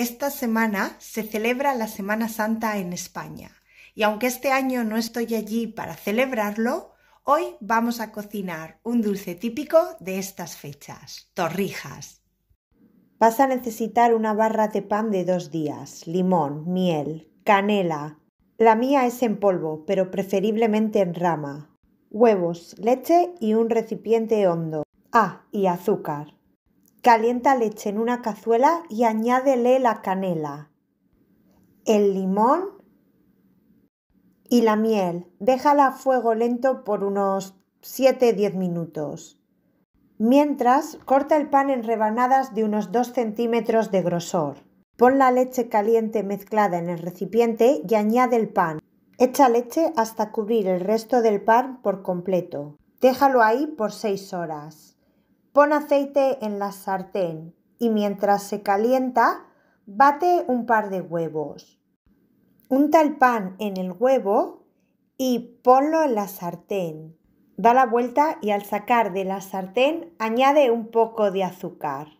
Esta semana se celebra la Semana Santa en España y aunque este año no estoy allí para celebrarlo, hoy vamos a cocinar un dulce típico de estas fechas, torrijas. Vas a necesitar una barra de pan de dos días, limón, miel, canela. La mía es en polvo, pero preferiblemente en rama. Huevos, leche y un recipiente hondo. Ah, y azúcar. Calienta leche en una cazuela y añádele la canela, el limón y la miel. Déjala a fuego lento por unos 7-10 minutos. Mientras, corta el pan en rebanadas de unos 2 centímetros de grosor. Pon la leche caliente mezclada en el recipiente y añade el pan. Echa leche hasta cubrir el resto del pan por completo. Déjalo ahí por 6 horas. Pon aceite en la sartén y mientras se calienta, bate un par de huevos. Unta el pan en el huevo y ponlo en la sartén. Da la vuelta y al sacar de la sartén añade un poco de azúcar.